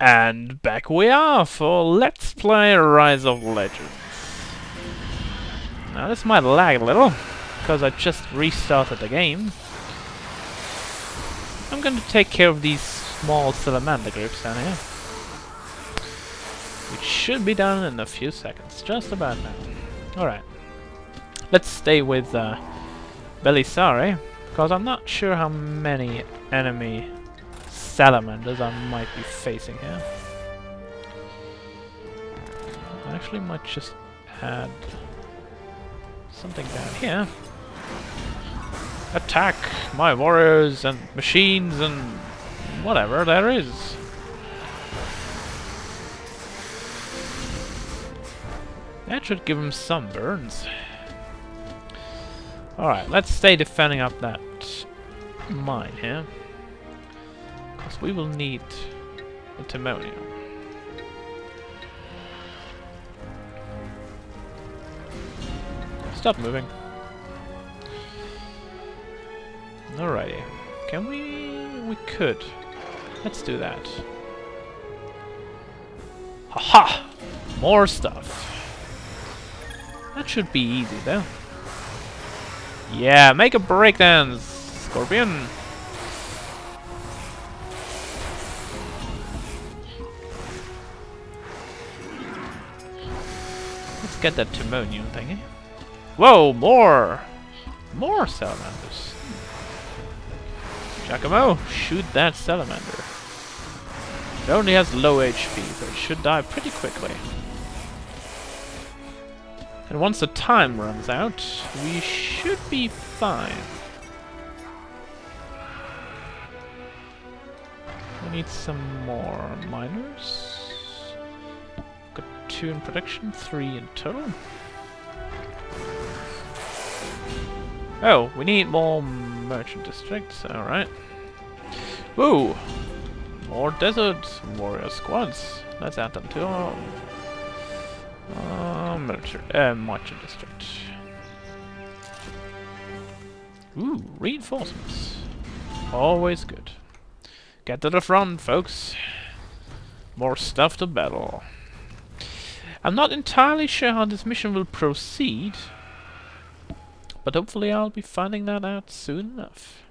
And back we are for Let's Play Rise of Legends. Now this might lag a little, because I just restarted the game. I'm going to take care of these small salamander groups down here. Which should be done in a few seconds, just about now. Alright. Let's stay with uh, Belisare, because I'm not sure how many enemy salamanders I might be facing here. I actually might just add something down here. Attack my warriors and machines and whatever there is. That should give him some burns. Alright, let's stay defending up that mine here. Because we will need the Timonium. Stop moving. Alrighty. Can we... we could. Let's do that. Haha! -ha! More stuff. That should be easy though. Yeah, make a breakdance, Scorpion! Get that Timonium thingy. Whoa, more! More salamanders. Giacomo, shoot that salamander. It only has low HP, so it should die pretty quickly. And once the time runs out, we should be fine. We need some more miners. Two in production, three in total. Oh, we need more merchant districts, alright. Woo! More desert warrior squads. Let's add them to our uh, military, uh, merchant district. Ooh, reinforcements. Always good. Get to the front, folks. More stuff to battle. I'm not entirely sure how this mission will proceed, but hopefully I'll be finding that out soon enough.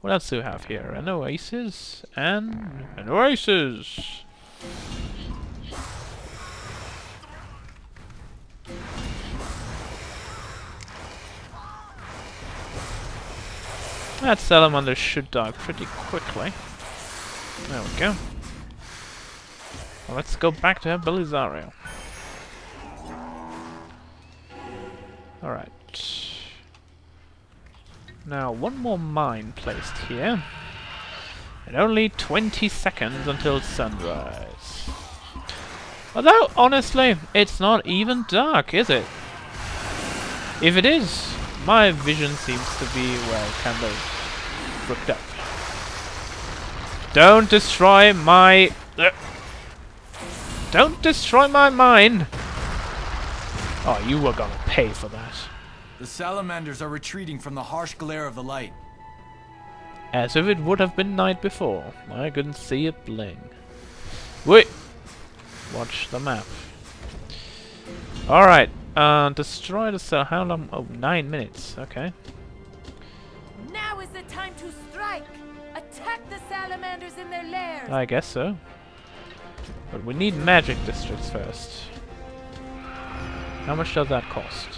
What else do we have here? An oasis and an oasis! That salamander should die pretty quickly. There we go. Let's go back to Belisario. Alright. Now, one more mine placed here. And only 20 seconds until sunrise. Although, honestly, it's not even dark, is it? If it is, my vision seems to be, well, kind of crooked up. Don't destroy my... Uh, don't destroy my mine! Oh, you were gonna pay for that. The salamanders are retreating from the harsh glare of the light. As if it would have been night before. I couldn't see it bling. Wait! Watch the map. Alright, uh, destroy the cell. How long? Oh, nine minutes. Okay. Now is the time to strike! Attack the salamanders in their lairs! I guess so. But we need magic districts first. How much does that cost?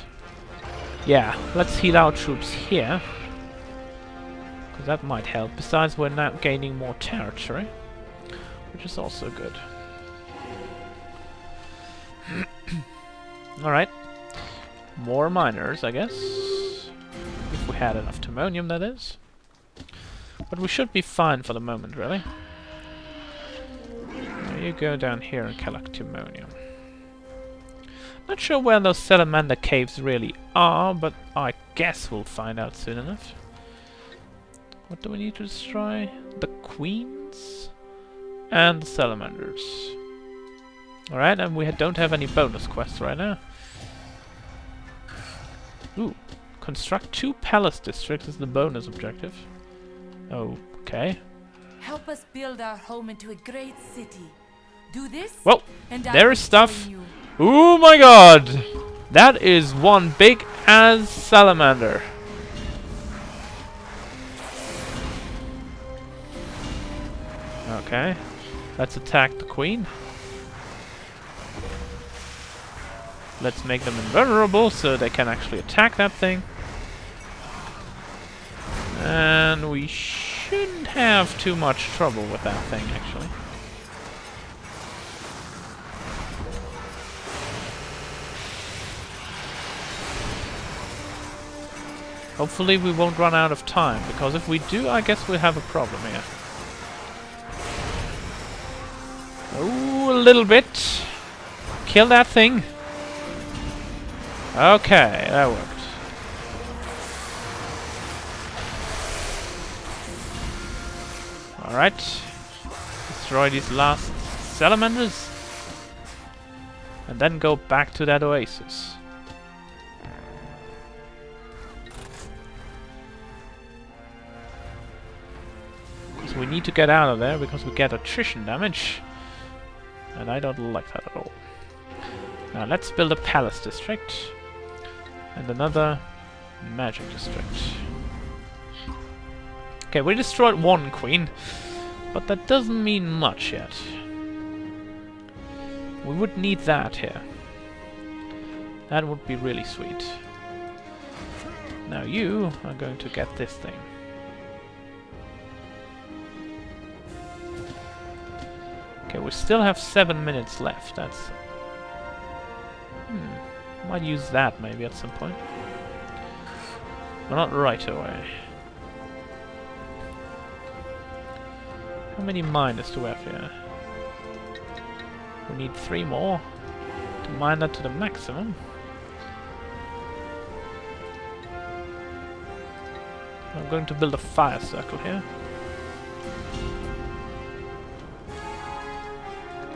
Yeah, let's heal our troops here. Because that might help. Besides, we're now gaining more territory. Which is also good. Alright. More miners, I guess. If we had enough timonium, that is. But we should be fine for the moment, really. You go down here and collect timonium. Not sure where those salamander caves really are, but I guess we'll find out soon enough. What do we need to destroy? The queens? And the salamanders. Alright, and we don't have any bonus quests right now. Ooh. Construct two palace districts is the bonus objective. Okay. Help us build our home into a great city. Do this, Well, there is stuff. Oh my god! That is one big ass salamander. Okay. Let's attack the queen. Let's make them invulnerable so they can actually attack that thing. And we shouldn't have too much trouble with that thing, actually. Hopefully we won't run out of time, because if we do, I guess we'll have a problem here. Oh, a little bit. Kill that thing. Okay, that worked. Alright. Destroy these last salamanders. And then go back to that oasis. We need to get out of there because we get attrition damage. And I don't like that at all. Now let's build a palace district. And another magic district. Okay, we destroyed one queen. But that doesn't mean much yet. We would need that here. That would be really sweet. Now you are going to get this thing. Okay, we still have seven minutes left. That's... Hmm. Might use that maybe at some point. But not right away. How many miners do we have here? We need three more to mine that to the maximum. I'm going to build a fire circle here.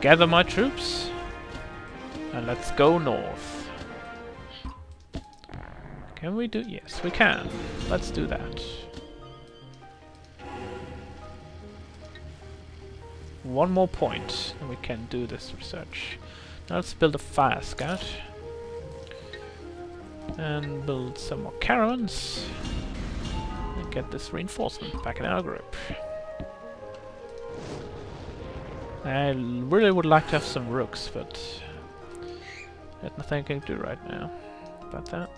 Gather my troops and let's go north. Can we do? Yes, we can. Let's do that. One more point and we can do this research. Now let's build a fire scout. And build some more caravans. And get this reinforcement back in our group. I really would like to have some rooks, but there's nothing I can do right now about that.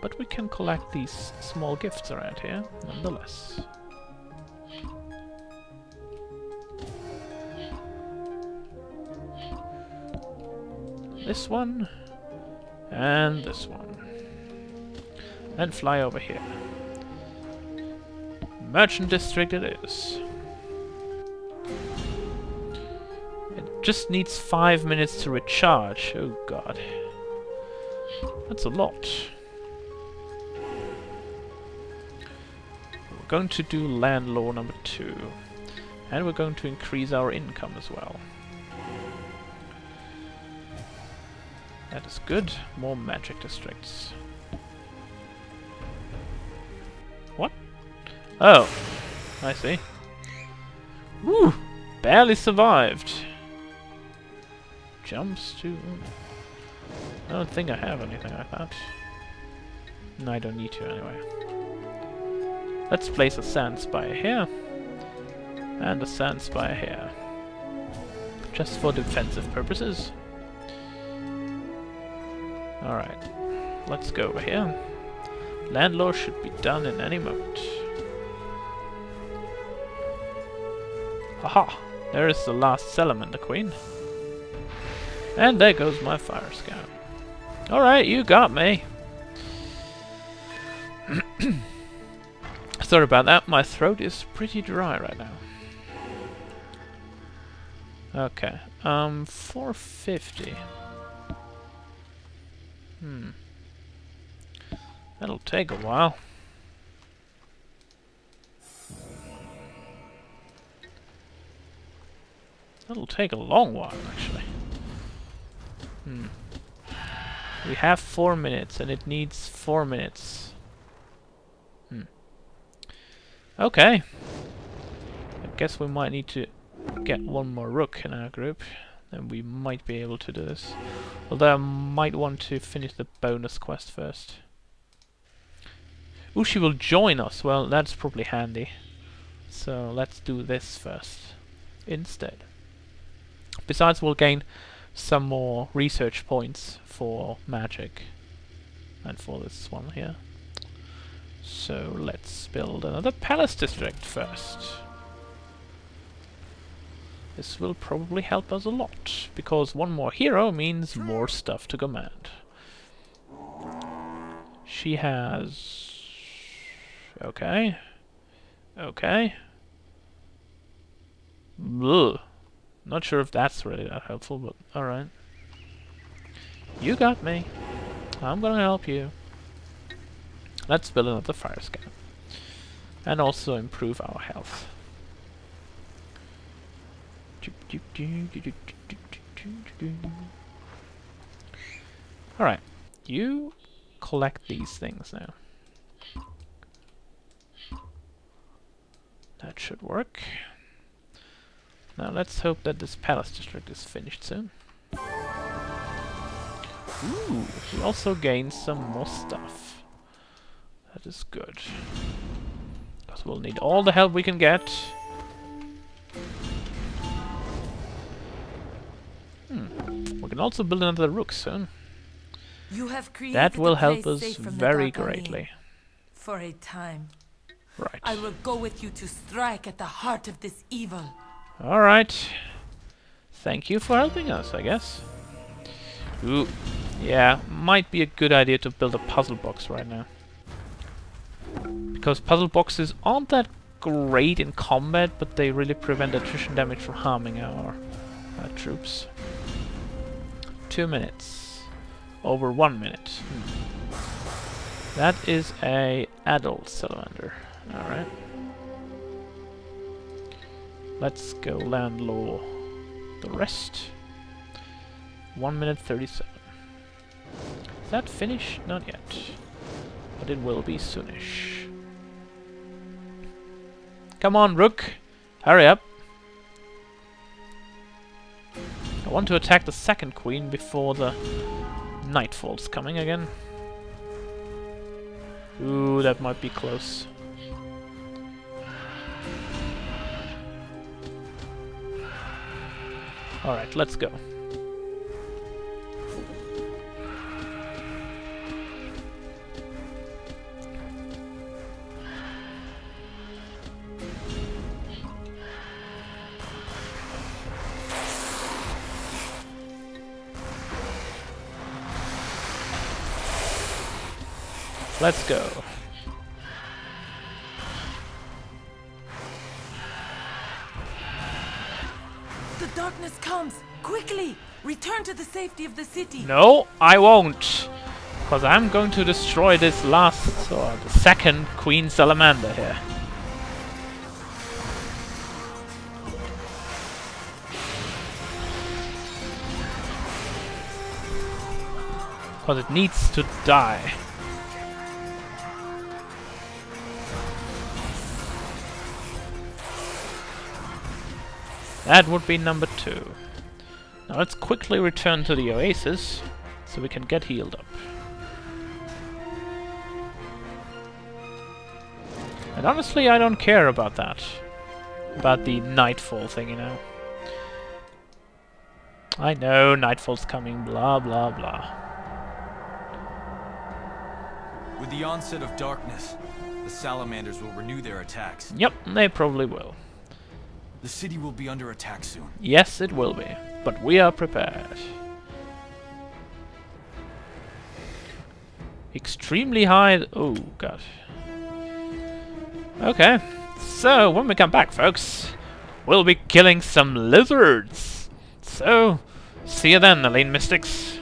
But we can collect these small gifts around here, nonetheless. This one, and this one. And fly over here. Merchant District it is. Just needs five minutes to recharge. Oh god. That's a lot. We're going to do land law number two. And we're going to increase our income as well. That is good. More magic districts. What? Oh, I see. Woo! Barely survived. Jumps to... I don't think I have anything like that. No, I don't need to anyway. Let's place a sand spire here. And a sand spire here. Just for defensive purposes. Alright. Let's go over here. Landlord should be done in any moment. Aha! There is the last salamander queen. And there goes my fire scout. Alright, you got me. Sorry about that, my throat is pretty dry right now. Okay, um, 450. Hmm. That'll take a while. That'll take a long while, actually. Hmm. We have four minutes, and it needs four minutes. Hmm. Okay. I guess we might need to get one more rook in our group. Then we might be able to do this. Although I might want to finish the bonus quest first. Ooh, she will join us. Well, that's probably handy. So let's do this first instead. Besides, we'll gain some more research points for magic and for this one here. So let's build another palace district first. This will probably help us a lot, because one more hero means more stuff to command. She has... Okay. Okay. Ugh. Not sure if that's really that helpful, but alright. You got me. I'm gonna help you. Let's build another fire scan. And also improve our health. Alright, you collect these things now. That should work. Now let's hope that this palace district is finished soon. Ooh, we also gain some more stuff. That is good. Because we'll need all the help we can get. Hmm. We can also build another rook soon. You have created That will help us safe from the very greatly. For a time. Right. I will go with you to strike at the heart of this evil. Alright. Thank you for helping us, I guess. Ooh. Yeah, might be a good idea to build a puzzle box right now. Because puzzle boxes aren't that great in combat, but they really prevent attrition damage from harming our, troops. Two minutes. Over one minute. Hmm. That is a adult salamander. Alright. Let's go land law. The rest. 1 minute 37. Is that finished? Not yet. But it will be soonish. Come on, Rook! Hurry up! I want to attack the second queen before the nightfall's coming again. Ooh, that might be close. Alright, let's go. Let's go. The darkness comes! Quickly! Return to the safety of the city! No, I won't. Because I'm going to destroy this last, or the second Queen Salamander here. Because it needs to die. That would be number two. Now let's quickly return to the oasis, so we can get healed up. And honestly, I don't care about that. About the nightfall thing, you know. I know, nightfall's coming, blah blah blah. With the onset of darkness, the salamanders will renew their attacks. Yep, they probably will. The city will be under attack soon. Yes, it will be. But we are prepared. Extremely high... Oh, God. Okay. So, when we come back, folks, we'll be killing some lizards. So, see you then, Elaine Mystics.